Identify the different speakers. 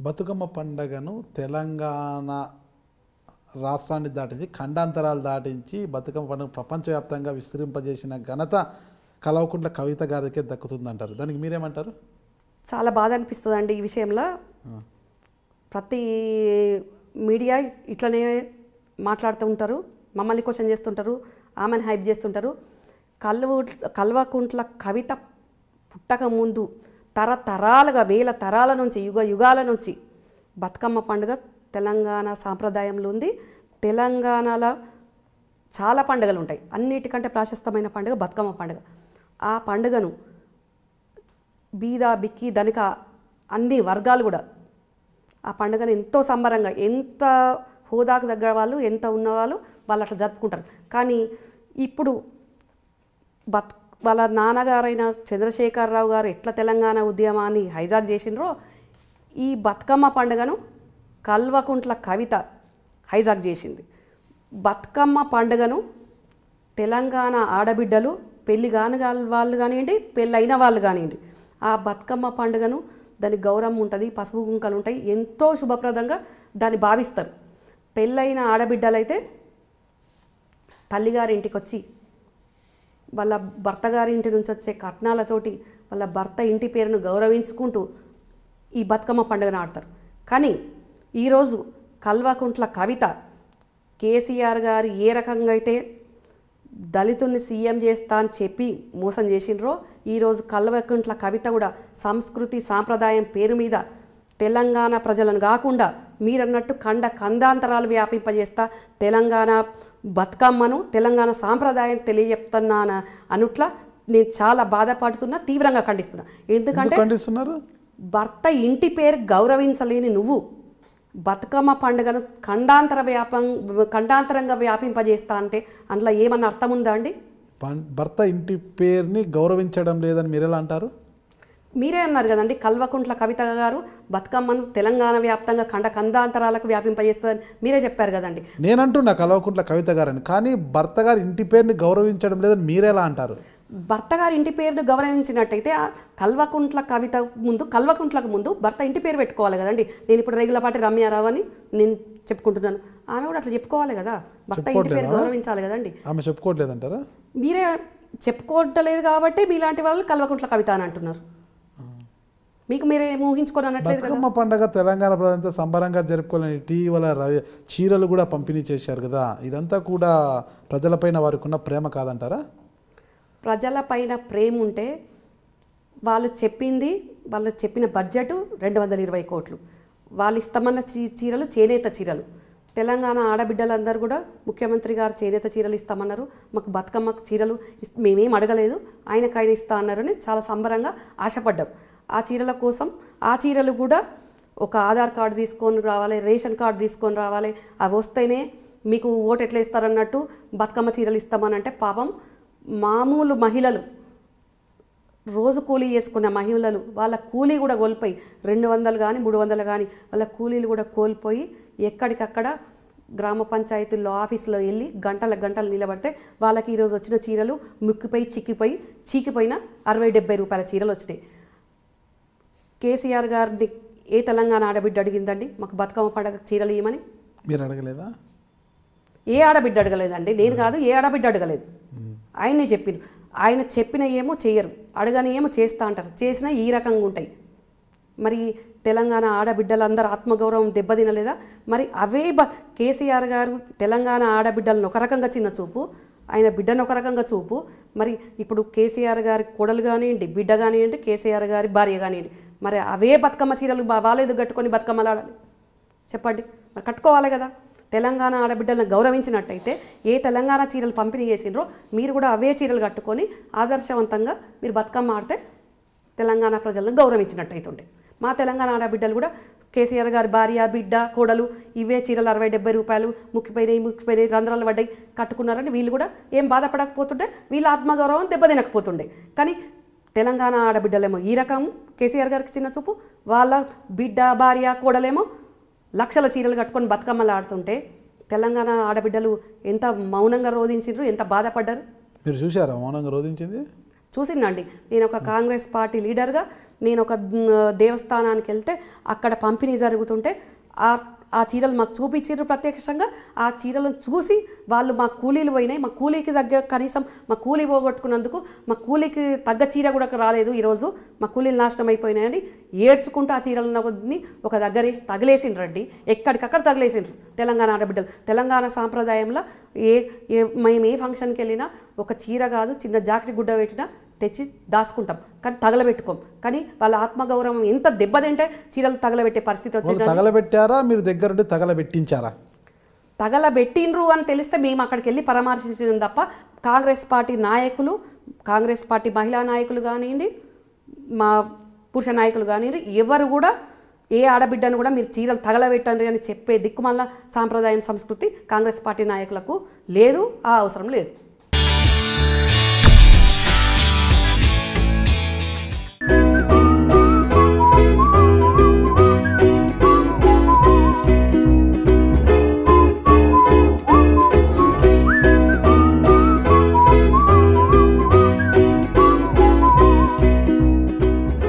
Speaker 1: బతుకమ్మ పండగను తెలంగాణ రాష్ట్రాన్ని దాటించి ఖండాంతరాలు దాటించి బతుకమ్మ పండుగ ప్రపంచవ్యాప్తంగా విస్తరింపజేసిన ఘనత కలవకుంట్ల కవిత గారికే దక్కుతుందంటారు. దానికి మీరేమంటారు?
Speaker 2: చాలా బాధ అనిపిస్తుంది అండి ఈ విషయంలో. ప్రతి మీడియా ఇట్లనే మాట్లాడుతూ ఉంటారు మమ్మల్ని క్వశ్చన్ చేస్తుంటారు. ఆమెను హైప్ చేస్తుంటారు. కల్వ కల్వకుంట్ల కవిత పుట్టక ముందు తరతరాలుగా వేల తరాల నుంచి యుగ యుగాల నుంచి బతుకమ్మ పండుగ తెలంగాణ సాంప్రదాయంలో ఉంది. తెలంగాణలో చాలా పండుగలు ఉంటాయి. అన్నిటికంటే ప్రాశస్తమైన పండుగ బతుకమ్మ పండుగ. ఆ పండుగను బీద బిక్కి ధనిక అన్ని వర్గాలు కూడా ఆ పండుగను ఎంతో సంబరంగా ఎంత హోదాకు దగ్గర వాళ్ళు ఎంత ఉన్నవాళ్ళు వాళ్ళు అట్లా జరుపుకుంటారు. కానీ ఇప్పుడు బత్ వాళ్ళ నాన్నగారైన చంద్రశేఖరరావు గారు ఎట్లా తెలంగాణ ఉద్యమాన్ని హైజాక్ చేసిండ్రో ఈ బతుకమ్మ పండుగను కల్వకుంట్ల కవిత హైజాక్ చేసింది. బతుకమ్మ పండుగను తెలంగాణ ఆడబిడ్డలు పెళ్ళి కాని వాళ్ళు కానివ్వండి పెళ్ళైన వాళ్ళు కానివ్వండి ఆ బతుకమ్మ పండుగను దాని గౌరవం ఉంటుంది పసుపు కుంకలు ఉంటాయి ఎంతో శుభప్రదంగా దాన్ని భావిస్తారు. పెళ్ళైన ఆడబిడ్డలైతే తల్లిగారింటికి వచ్చి వాళ్ళ భర్త గారి ఇంటి నుంచి వచ్చే కట్నాలతోటి వాళ్ళ భర్త ఇంటి పేరును గౌరవించుకుంటూ ఈ బతుకమ్మ పండుగను ఆడతారు. కానీ ఈరోజు కల్వకుంట్ల కవిత కేసీఆర్ గారు ఏ రకంగా అయితే దళితుల్ని సీఎం చేస్తా అని చెప్పి మోసం చేసిండ్రో ఈరోజు కల్వకుంట్ల కవిత కూడా సంస్కృతి సాంప్రదాయం పేరు మీద తెలంగాణ ప్రజలను కాకుండా మీరన్నట్టు కండ కందాంతరాలు వ్యాపింపజేస్తా తెలంగాణ బతుకమ్మను తెలంగాణ సాంప్రదాయం తెలియజెప్తున్నాను అనుట్లా నేను చాలా బాధపడుతున్నా తీవ్రంగా ఖండిస్తున్నా. ఎందుకంటే
Speaker 1: ఎందుకు ఖండిస్తున్నారు?
Speaker 2: భర్త ఇంటి పేరు గౌరవించలేని నువ్వు. బతుకమ్మ పండుగను ఖండాంతర వ్యాపం ఖండాంతరంగా వ్యాపింపజేస్తా అంటే అందులో ఏమన్నా అర్థం ఉందా అండి?
Speaker 1: భర్త ఇంటి పేరుని గౌరవించడం లేదని మీరు ఎలా అంటారు?
Speaker 2: మీరే అన్నారు కదండి కల్వకుంట్ల కవిత గారు బతుకమ్మను తెలంగాణ వ్యాప్తంగా ఖండ ఖండాంతరాలకు వ్యాపింపజేస్తుందని మీరే చెప్పారు కదండి.
Speaker 1: నేనంటున్నా కలవకుంట్ల కవిత గారని కానీ భర్త గారి ఇంటి పేరుని గౌరవించడం లేదని మీరెలా అంటారు?
Speaker 2: భర్త గారి ఇంటి పేరును గౌరవించినట్టయితే ఆ కల్వకుంట్ల కవిత ముందు కల్వకుంట్లకు ముందు భర్త ఇంటి పేరు పెట్టుకోవాలి కదండి. నేను ఇప్పుడు రెగ్యులపాటి రమ్యారావు అని నేను చెప్పుకుంటున్నాను. ఆమె కూడా అట్లా చెప్పుకోవాలి కదా భర్త ఇంటి పేరు గౌరవించాలి కదండి.
Speaker 1: ఆమె చెప్పుకోవట్లేదంటారా?
Speaker 2: మీరే చెప్పుకోవట్లేదు కాబట్టి మీలాంటి వాళ్ళు కల్వకుంట్ల కవిత అని అంటున్నారు. మీకు మీరే ఊహించుకొని అనట్లేదు
Speaker 1: బతుకమ్మ పండగ తెలంగాణ ప్రజలంతా సంబరంగా జరుపుకోవాలని ఇటీవల రవి చీరలు కూడా పంపిణీ చేశారు కదా. ఇదంతా కూడా ప్రజలపైన వారికి ఉన్న ప్రేమ కాదంటారా?
Speaker 2: ప్రజల పైన ప్రేమ ఉంటే వాళ్ళు చెప్పింది వాళ్ళు చెప్పిన బడ్జెట్ రెండు వందల ఇరవై కోట్లు. వాళ్ళు ఇస్తామన్న చీ చీరలు చేనేత చీరలు. తెలంగాణ ఆడబిడ్డలందరూ కూడా ముఖ్యమంత్రి గారు చేనేత చీరలు ఇస్తామన్నారు. మాకు బతుకమ్మ చీరలు ఇస్- మేమేం అడగలేదు. ఆయనకు ఆయన ఇస్తా అన్నారని చాలా సంబరంగా ఆశపడ్డాం. ఆ చీరల కోసం ఆ చీరలు కూడా ఒక ఆధార్ కార్డు తీసుకొని రావాలి రేషన్ కార్డు తీసుకొని రావాలి. అవి వస్తేనే మీకు ఓటు ఎట్లా ఇస్తారన్నట్టు బతుకమ్మ చీరలు ఇస్తామనంటే పాపం మామూలు మహిళలు రోజు కూలీ చేసుకున్న మహిళలు వాళ్ళ కూలీ కూడా కోల్పోయి రెండు వందలు కానీ మూడు వందలు కానీ వాళ్ళ కూలీలు కూడా కోల్పోయి ఎక్కడికక్కడ గ్రామ పంచాయతీల్లో ఆఫీసులో వెళ్ళి గంటల గంటలు నిలబడితే వాళ్ళకి ఈరోజు వచ్చిన చీరలు ముక్కిపోయి చిక్కిపోయి చీకిపోయిన అరవై డెబ్బై రూపాయల చీరలు వచ్చినాయి. కేసీఆర్ గారిని ఏ తెలంగాణ ఆడబిడ్డ అడిగిందండి? మాకు బతుకమ్మ పండగ చీరలు ఇవ్వమని?
Speaker 1: మీరు అడగలేదా?
Speaker 2: ఏ ఆడబిడ్డ అడగలేదండి. నేను కాదు ఏ ఆడబిడ్డ అడగలేదు. ఆయన్ని చెప్పిన ఆయన చెప్పిన ఏమో చేయరు. అడగని ఏమో చేస్తా అంటారు. చేసినా ఈ రకంగా ఉంటాయి. మరి తెలంగాణ ఆడబిడ్డలందరూ ఆత్మగౌరవం దెబ్బతినలేదా? మరి అవే బ కేసీఆర్ గారు తెలంగాణ ఆడబిడ్డలను ఒక రకంగా చిన్న చూపు ఆయన బిడ్డను ఒక రకంగా చూపు. మరి ఇప్పుడు కేసీఆర్ గారి కొడలు కానివ్వండి బిడ్డ కానివ్వండి కేసీఆర్ గారి భార్య కానివ్వండి మరి అవే బతుకమ్మ చీరలు బాలేదు కట్టుకొని బతుకమ్మలాడాలి. చెప్పండి. మరి కట్టుకోవాలి కదా. తెలంగాణ ఆడబిడ్డలను గౌరవించినట్టయితే ఏ తెలంగాణ చీరలు పంపిణీ చేసిండ్రో మీరు కూడా అవే చీరలు కట్టుకొని ఆదర్శవంతంగా మీరు బతుకమ్మ ఆడితే తెలంగాణ ప్రజలను గౌరవించినట్టయితుండే. మా తెలంగాణ ఆడబిడ్డలు కూడా కేసీఆర్ గారి భార్య బిడ్డ కోడలు ఇవే చీరలు అరవై డెబ్బై రూపాయలు ముక్కిపోయినాయి ముక్కిపోయినాయి రంధ్రాలు పడ్డాయి కట్టుకున్నారని వీళ్ళు కూడా ఏం బాధపడకపోతుండే వీళ్ళ ఆత్మగౌరవం దెబ్బతినకపోతుండే. కానీ తెలంగాణ ఆడబిడ్డలేమో ఈ రకం. కేసీఆర్ గారికి చిన్న చూపు. వాళ్ళ బిడ్డ భార్య కోడలేమో లక్షల చీరలు కట్టుకొని బతుకమ్మలు ఆడుతుంటే తెలంగాణ ఆడబిడ్డలు ఎంత మౌనంగా రోధించారు ఎంత బాధపడ్డారు?
Speaker 1: మీరు చూశారా మౌనంగా రోధించింది?
Speaker 2: చూసిందండి. నేను ఒక కాంగ్రెస్ పార్టీ లీడర్గా నేను ఒక దేవస్థానానికి వెళ్తే అక్కడ పంపిణీ జరుగుతుంటే ఆ ఆ చీరలు మాకు చూపించారు ప్రత్యక్షంగా. ఆ చీరలను చూసి వాళ్ళు మా కూలీలు పోయినాయి. మా కూలీకి తగ్గ కనీసం మా కూలీ పోగొట్టుకున్నందుకు మా కూలీకి తగ్గ చీర కూడా రాలేదు ఈరోజు. మా కూలీలు నాశనం అయిపోయినాయని ఏడ్చుకుంటూ ఆ చీరలని ఒక దగ్గర తగిలేసిండ్రు తగిలేసిండ్రండి ఎక్కడికక్కడ తగిలేసిండ్రు. తెలంగాణ ఆడబిడ్డలు. తెలంగాణ సాంప్రదాయంలో ఏ ఏ మేము ఏ ఫంక్షన్కి వెళ్ళినా ఒక చీర కాదు చిన్న జాకెట్ గుడ్డ పెట్టినా తెచ్చి దాచుకుంటాం. కానీ తగలబెట్టుకోం. కానీ వాళ్ళ ఆత్మగౌరవం ఎంత దెబ్బతింటే చీరలు తగలబెట్టే పరిస్థితి వచ్చింది
Speaker 1: తగలబెట్టారా? మీరు దగ్గరుండి తగలబెట్టించారా?
Speaker 2: తగలబెట్టిండ్రు అని తెలిస్తే మేము అక్కడికి వెళ్ళి పరామర్శించడం తప్ప కాంగ్రెస్ పార్టీ నాయకులు కాంగ్రెస్ పార్టీ మహిళా నాయకులు కానివ్వండి మా పురుష నాయకులు కానివ్వండి ఎవరు కూడా ఏ ఆడబిడ్డను కూడా మీరు చీరలు తగలబెట్టండి అని చెప్పే దిక్కుమల్ల సాంప్రదాయం సంస్కృతి కాంగ్రెస్ పార్టీ నాయకులకు లేదు ఆ అవసరం లేదు.